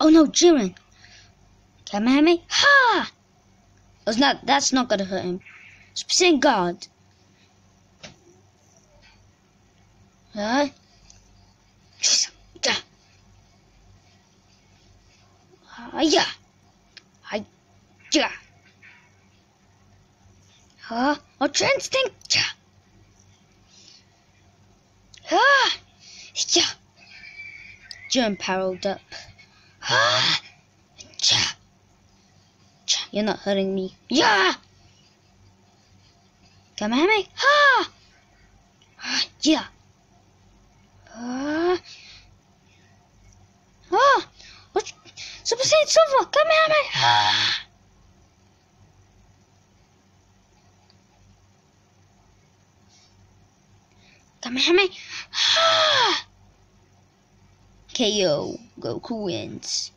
Oh no, Jiren! Kamehameha! Ha! That's not, that's not gonna hurt him. Percent guard. Huh? Hiya! Hiya! Huh? A instinct! Ah! Yeah! Germ paralleled up. Ah! Yeah! You're not hurting me. Yeah! Come at me. Ah! ah yeah. Ah! Ah! What? Super Saiyan Silver, come at me. Ah! Kamehameha! KO. Goku wins.